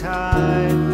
time.